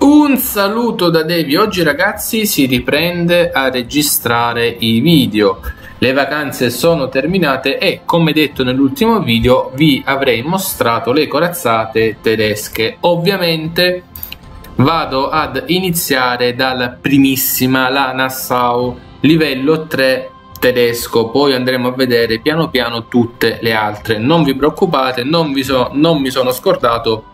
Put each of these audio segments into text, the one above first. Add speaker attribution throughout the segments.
Speaker 1: Un saluto da Devi, oggi ragazzi si riprende a registrare i video. Le vacanze sono terminate e come detto nell'ultimo video vi avrei mostrato le corazzate tedesche. Ovviamente vado ad iniziare dalla primissima, la Nassau livello 3 tedesco poi andremo a vedere piano piano tutte le altre. Non vi preoccupate non, vi so, non mi sono scordato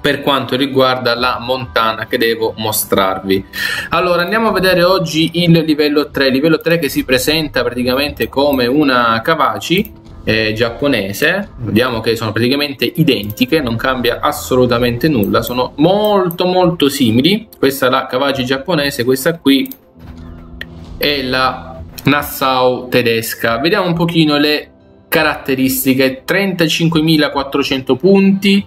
Speaker 1: per quanto riguarda la montana che devo mostrarvi. Allora andiamo a vedere oggi il livello 3 livello 3 che si presenta praticamente come una Kavachi eh, giapponese. Vediamo che sono praticamente identiche non cambia assolutamente nulla. Sono molto molto simili. Questa è la Kavachi giapponese questa qui è la Nassau tedesca. Vediamo un pochino le caratteristiche. 35.400 punti,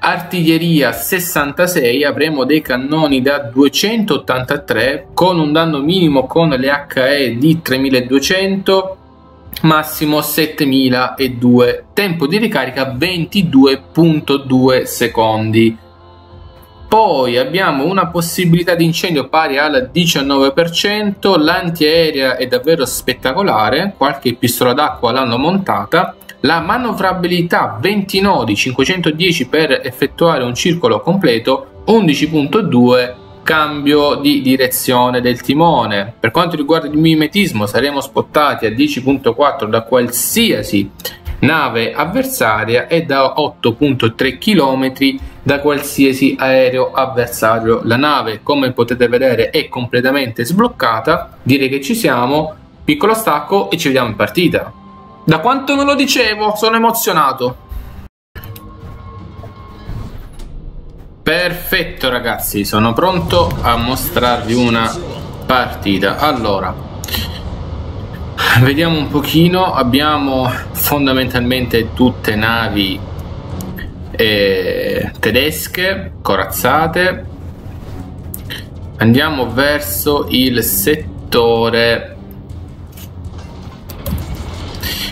Speaker 1: artiglieria 66, avremo dei cannoni da 283 con un danno minimo con le HE di 3200 massimo 7002 tempo di ricarica 22.2 secondi poi abbiamo una possibilità di incendio pari al 19%, l'antiaerea è davvero spettacolare, qualche pistola d'acqua l'hanno montata, la manovrabilità 20 nodi 510 per effettuare un circolo completo. 11.2 cambio di direzione del timone. Per quanto riguarda il mimetismo saremo spottati a 10.4 da qualsiasi nave avversaria e da 8.3 km da qualsiasi aereo avversario. La nave, come potete vedere, è completamente sbloccata. Direi che ci siamo. Piccolo stacco e ci vediamo in partita. Da quanto non lo dicevo, sono emozionato. Perfetto ragazzi, sono pronto a mostrarvi una partita. Allora, vediamo un pochino abbiamo fondamentalmente tutte navi eh, tedesche corazzate. Andiamo verso il settore.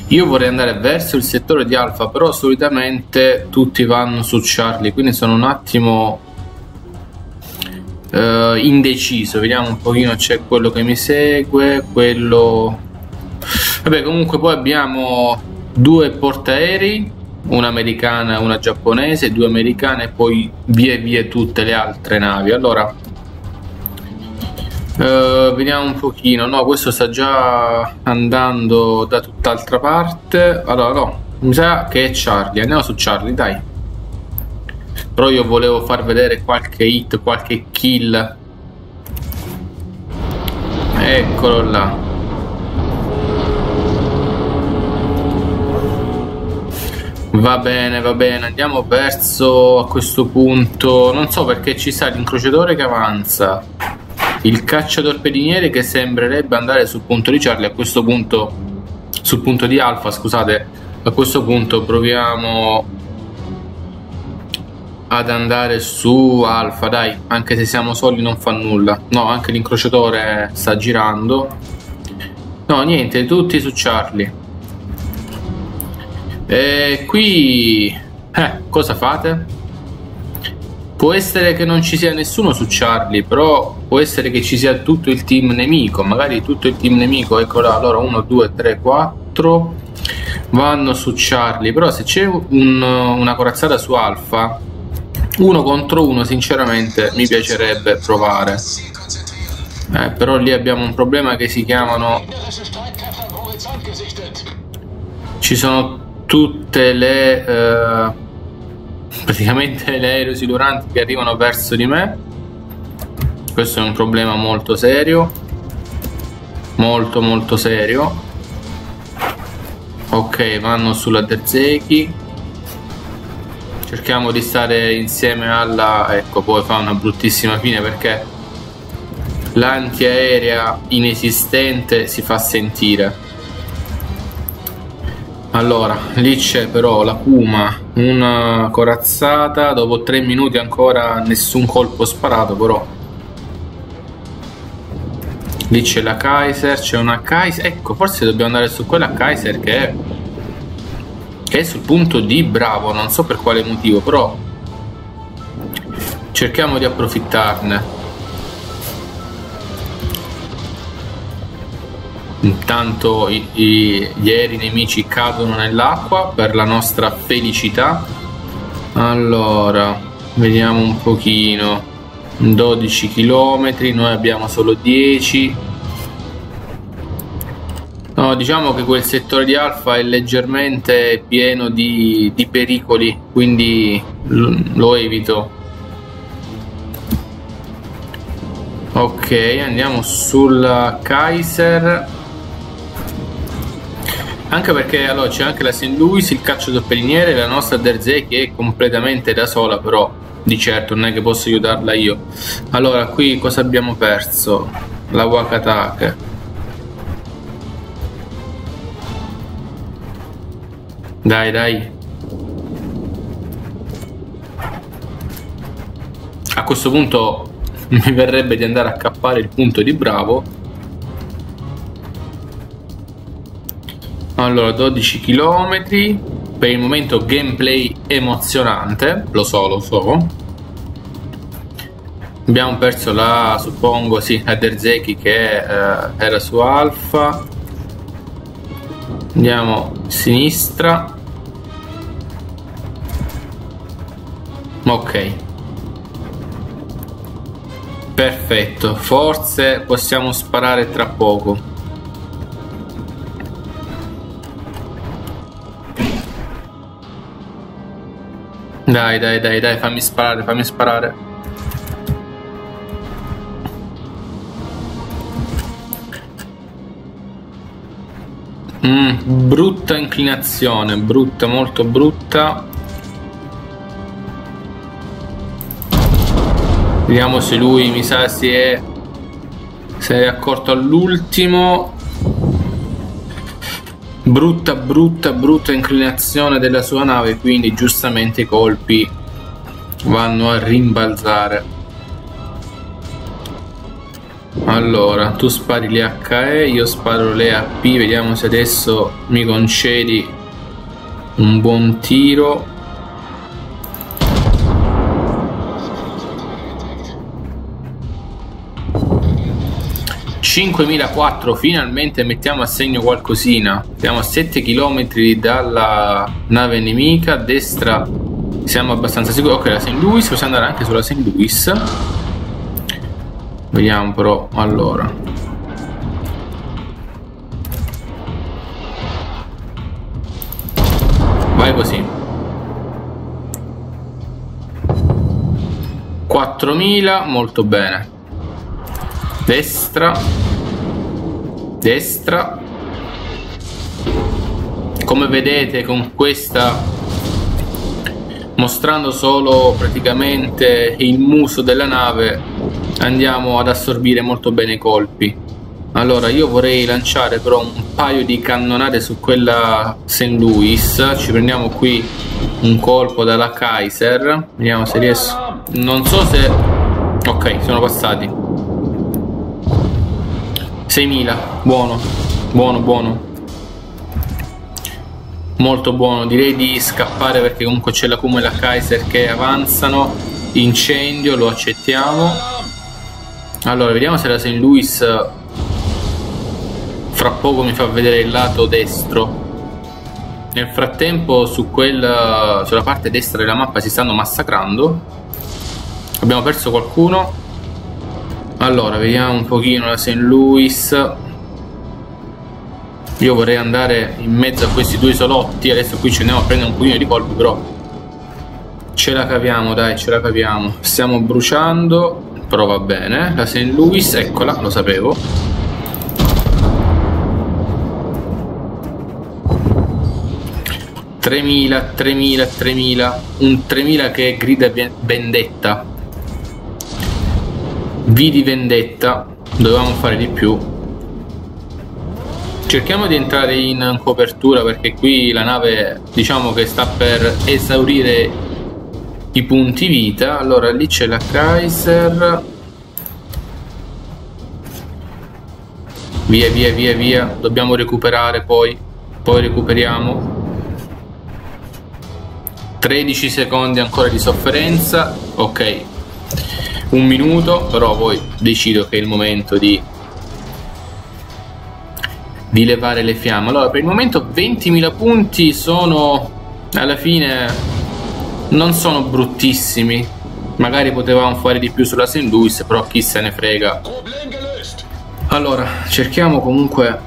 Speaker 1: Io vorrei andare verso il settore di Alfa però solitamente tutti vanno su Charlie quindi sono un attimo uh, indeciso. Vediamo un pochino c'è quello che mi segue quello Vabbè, comunque poi abbiamo due portaerei, una americana e una giapponese, due americane e poi via via tutte le altre navi. Allora, uh, vediamo un pochino. No, questo sta già andando da tutt'altra parte. Allora, no, mi sa che è Charlie. Andiamo su Charlie, dai. Però io volevo far vedere qualche hit, qualche kill. Eccolo là. Va bene, va bene, andiamo verso a questo punto. Non so perché ci sta l'incrociatore che avanza. Il cacciatorpediniere che sembrerebbe andare sul punto di Charlie. A questo punto, sul punto di Alfa, scusate. A questo punto proviamo ad andare su Alfa, dai. Anche se siamo soli non fa nulla. No, anche l'incrociatore sta girando. No, niente, tutti su Charlie. E qui... Eh, cosa fate? Può essere che non ci sia nessuno su Charlie, però può essere che ci sia tutto il team nemico. Magari tutto il team nemico, ecco là, allora 1, 2, 3, 4 vanno su Charlie. Però se c'è un, una corazzata su Alfa, uno contro uno, sinceramente mi piacerebbe provare. Eh, però lì abbiamo un problema che si chiamano... Ci sono tutte le eh, praticamente le aerosiluranti che arrivano verso di me. Questo è un problema molto serio. Molto molto serio. Ok vanno sulla Terzeki cerchiamo di stare insieme alla ecco poi fa una bruttissima fine perché l'antiaerea inesistente si fa sentire allora, lì c'è però la Kuma, una corazzata, dopo 3 minuti ancora nessun colpo sparato però. Lì c'è la Kaiser, c'è una Kaiser, ecco forse dobbiamo andare su quella Kaiser che è che è sul punto di bravo, non so per quale motivo, però cerchiamo di approfittarne. Intanto i, i, gli aerei nemici cadono nell'acqua per la nostra felicità. Allora, vediamo un pochino. 12 km, noi abbiamo solo 10 No, diciamo che quel settore di Alfa è leggermente pieno di, di pericoli, quindi lo evito. Ok, andiamo sulla Kaiser. Anche perché allora c'è anche la St. Louis, il calcio doppeliniere, la nostra Derzé che è completamente da sola, però di certo non è che posso aiutarla io. Allora, qui cosa abbiamo perso? La Wakatake. Dai, dai. A questo punto mi verrebbe di andare a cappare il punto di Bravo. Allora, 12 km. Per il momento gameplay emozionante. Lo so, lo so. Abbiamo perso la, suppongo, sì, la Derzeki che eh, era su Alfa. Andiamo a sinistra. ok perfetto forse possiamo sparare tra poco dai dai dai dai fammi sparare fammi sparare mm, brutta inclinazione brutta molto brutta Vediamo se lui mi sa si è, si è accorto all'ultimo. Brutta, brutta, brutta inclinazione della sua nave, quindi giustamente i colpi vanno a rimbalzare. Allora, tu spari le HE, io sparo le AP, vediamo se adesso mi concedi un buon tiro. 5004 finalmente mettiamo a segno qualcosina siamo a 7 km dalla nave nemica a destra siamo abbastanza sicuri ok la St. Louis possiamo andare anche sulla St. Louis vediamo però allora vai così 4000 molto bene destra destra. Come vedete con questa mostrando solo praticamente il muso della nave andiamo ad assorbire molto bene i colpi. Allora io vorrei lanciare però un paio di cannonate su quella St. Louis. Ci prendiamo qui un colpo dalla Kaiser. Vediamo se riesco. Non so se ok sono passati 6.000, buono, buono, buono. Molto buono, direi di scappare perché comunque c'è la Kuma e la Kaiser che avanzano. Incendio, lo accettiamo. Allora, vediamo se la St. Louis fra poco mi fa vedere il lato destro. Nel frattempo su quel, sulla parte destra della mappa si stanno massacrando. Abbiamo perso qualcuno allora vediamo un pochino la St. Louis io vorrei andare in mezzo a questi due solotti adesso qui ci andiamo a prendere un pochino di colpi però ce la caviamo dai ce la caviamo stiamo bruciando però va bene la St. Louis eccola lo sapevo Tremila, tremila, tremila, un 3000 che grida vendetta V di vendetta dovevamo fare di più. Cerchiamo di entrare in copertura perché qui la nave diciamo che sta per esaurire i punti vita. Allora lì c'è la Kaiser via via via via. Dobbiamo recuperare poi. Poi recuperiamo. 13 secondi ancora di sofferenza. Ok un minuto però poi decido che è il momento di di levare le fiamme. Allora per il momento 20.000 punti sono alla fine non sono bruttissimi. Magari potevamo fare di più sulla St. Louis però chi se ne frega. Allora cerchiamo comunque.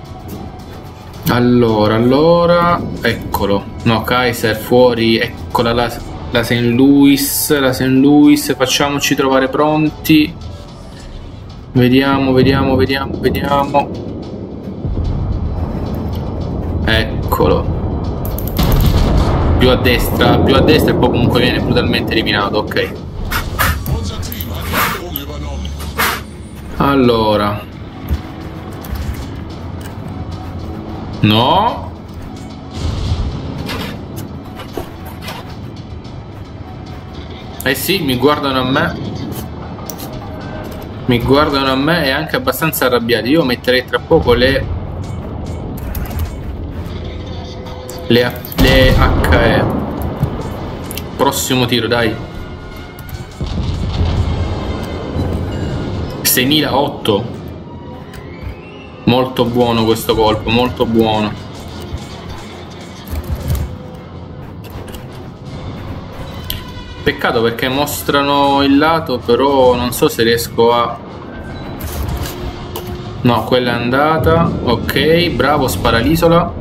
Speaker 1: Allora allora eccolo. No Kaiser fuori eccola la, la St. Louis la St. Louis facciamoci trovare pronti vediamo vediamo vediamo vediamo eccolo più a destra più a destra e poi comunque viene brutalmente eliminato ok allora no eh sì mi guardano a me. Mi guardano a me e anche abbastanza arrabbiati. Io metterei tra poco le le le HE prossimo tiro dai. 6008 molto buono questo colpo molto buono peccato perché mostrano il lato però non so se riesco a no quella è andata ok bravo spara l'isola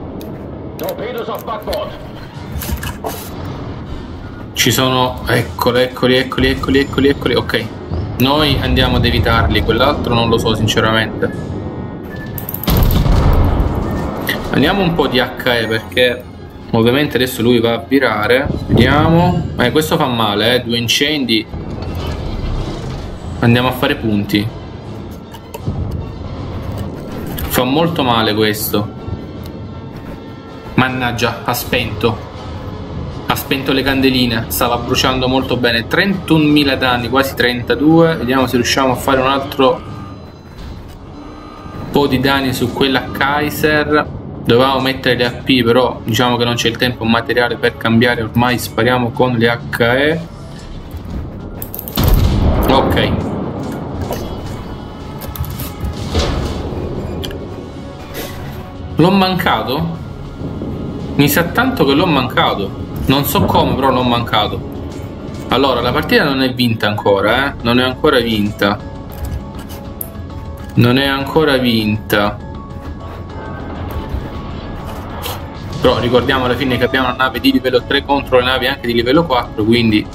Speaker 1: ci sono... Eccoli, eccoli, eccoli, eccoli, eccoli, eccoli. Ok. Noi andiamo ad evitarli. Quell'altro non lo so, sinceramente. Andiamo un po' di HE perché... Ovviamente adesso lui va a virare. Vediamo. Eh, questo fa male, eh. Due incendi. Andiamo a fare punti. Fa molto male questo. Mannaggia, ha spento ha spento le candeline, stava bruciando molto bene, 31.000 danni, quasi 32, vediamo se riusciamo a fare un altro po' di danni su quella Kaiser, dovevamo mettere le AP però diciamo che non c'è il tempo materiale per cambiare, ormai spariamo con le HE, ok. L'ho mancato? Mi sa tanto che l'ho mancato. Non so come, però l'ho mancato. Allora, la partita non è vinta ancora, eh? Non è ancora vinta. Non è ancora vinta. Però ricordiamo alla fine che abbiamo una nave di livello 3 contro le navi anche di livello 4, quindi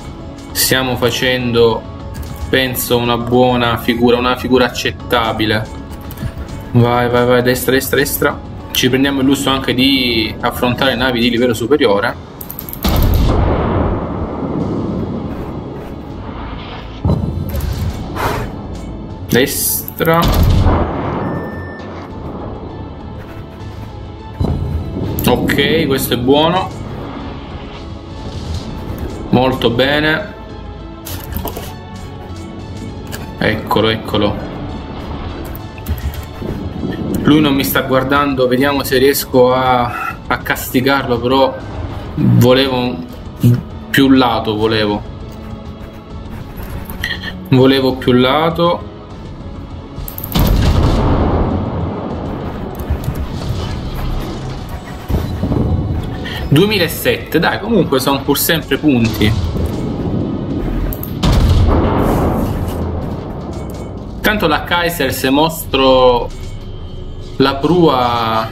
Speaker 1: stiamo facendo, penso, una buona figura, una figura accettabile. Vai, vai, vai, destra, destra, destra. Ci prendiamo il lusso anche di affrontare navi di livello superiore. destra ok questo è buono. Molto bene. Eccolo eccolo. Lui non mi sta guardando vediamo se riesco a, a castigarlo però volevo più lato volevo. Volevo più lato 2007, dai, comunque sono pur sempre punti. Tanto la Kaiser se mostro la prua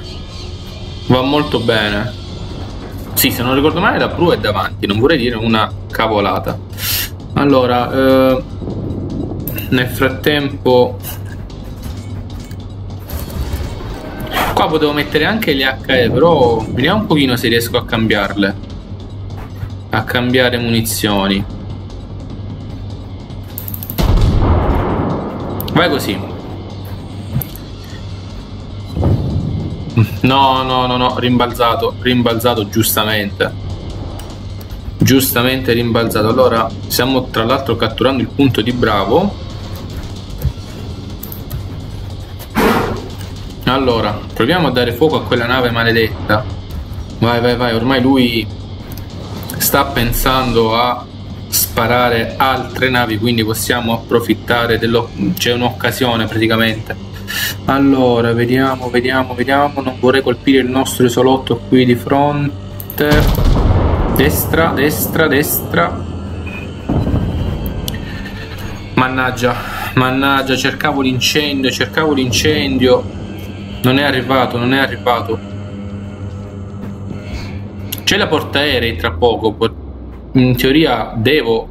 Speaker 1: va molto bene. Sì, se non ricordo male la prua è davanti, non vorrei dire una cavolata. Allora, eh, nel frattempo Qua potevo mettere anche le HE, però vediamo un pochino se riesco a cambiarle. A cambiare munizioni. Vai così. No, no, no, no, rimbalzato, rimbalzato giustamente. Giustamente rimbalzato. Allora, stiamo tra l'altro catturando il punto di Bravo Allora, proviamo a dare fuoco a quella nave maledetta. Vai, vai, vai, ormai lui sta pensando a sparare altre navi quindi possiamo approfittare dello c'è un'occasione praticamente. Allora vediamo vediamo vediamo non vorrei colpire il nostro isolotto qui di fronte. Destra destra destra. Mannaggia mannaggia cercavo l'incendio cercavo l'incendio non è arrivato non è arrivato. C'è la portaerei tra poco in teoria devo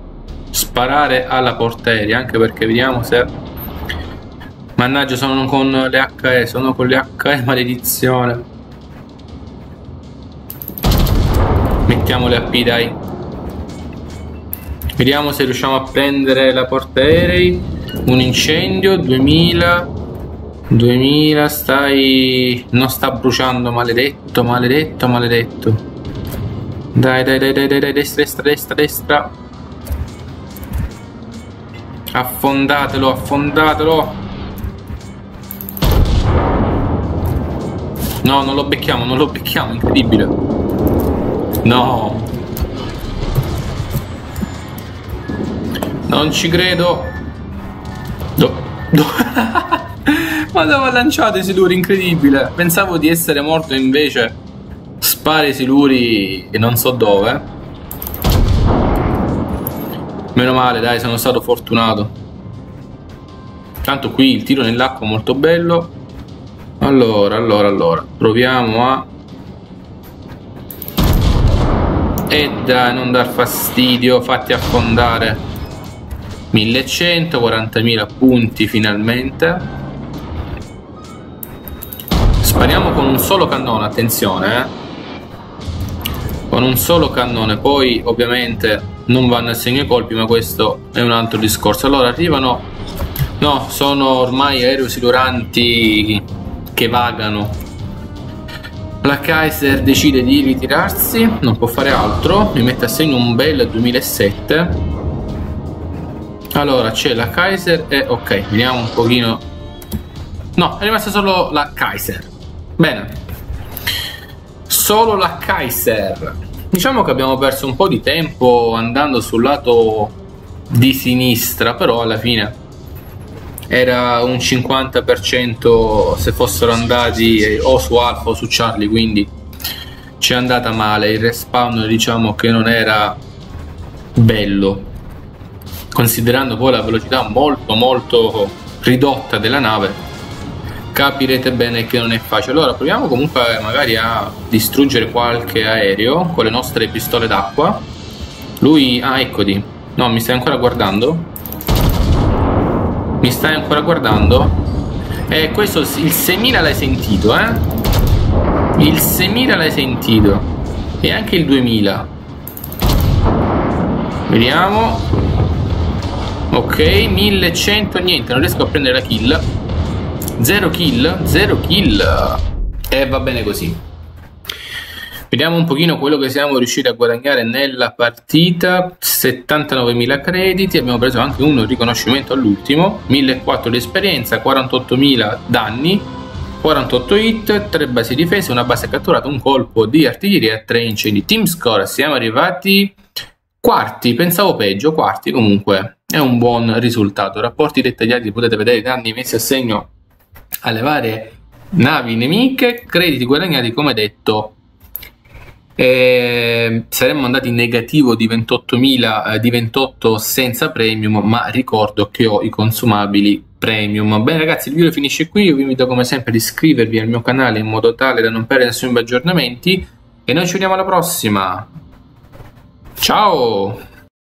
Speaker 1: sparare alla portaerei anche perché vediamo se mannaggia sono con le HE sono con le HE maledizione. Mettiamo le AP dai. Vediamo se riusciamo a prendere la portaerei. Un incendio 2000 2000 stai non sta bruciando maledetto maledetto maledetto dai, dai, dai, dai, dai, dai, destra, destra, destra, destra. Affondatelo, affondatelo. No, non lo becchiamo, non lo becchiamo, incredibile. No. Non ci credo. Do. Do. Ma dove ha lanciato i siluri, incredibile. Pensavo di essere morto invece spara i siluri e non so dove. Meno male, dai, sono stato fortunato. Tanto qui il tiro nell'acqua è molto bello. Allora, allora, allora, proviamo a... E dai, non dar fastidio, fatti affondare. 1100, 40.000 punti finalmente. Spariamo con un solo cannone, attenzione, eh. Con un solo cannone poi ovviamente non vanno a segno i colpi ma questo è un altro discorso. Allora arrivano no sono ormai aerosiluranti che vagano. La Kaiser decide di ritirarsi non può fare altro mi mette a segno un bel 2007 allora c'è la Kaiser e ok vediamo un pochino. No è rimasta solo la Kaiser bene solo la Kaiser. Diciamo che abbiamo perso un po' di tempo andando sul lato di sinistra, però alla fine era un 50% se fossero andati o su Alfa o su Charlie, quindi ci è andata male. Il respawn diciamo che non era bello, considerando poi la velocità molto molto ridotta della nave capirete bene che non è facile. Allora proviamo comunque magari a distruggere qualche aereo con le nostre pistole d'acqua. Lui... Ah, eccoti. No, mi stai ancora guardando? Mi stai ancora guardando? Eh, questo, il 6000 l'hai sentito, eh? Il 6000 l'hai sentito. E anche il 2000. Vediamo. Ok, 1100, niente, non riesco a prendere la kill. Zero kill? Zero kill. E va bene così. Vediamo un pochino quello che siamo riusciti a guadagnare nella partita. 79.000 crediti, abbiamo preso anche un riconoscimento all'ultimo. 1.400 di esperienza, 48.000 danni, 48 hit, 3 basi difese, una base catturata, un colpo di artiglieria e 3 incendi. Team score, siamo arrivati quarti, pensavo peggio, quarti comunque. È un buon risultato. Rapporti dettagliati potete vedere i danni messi a segno alle varie navi nemiche, crediti guadagnati come detto. Eh, saremmo andati in negativo di 28.000 eh, di 28 senza premium ma ricordo che ho i consumabili premium. Bene ragazzi il video finisce qui. Io vi invito come sempre ad iscrivervi al mio canale in modo tale da non perdere nessun aggiornamenti. E noi ci vediamo alla prossima. Ciao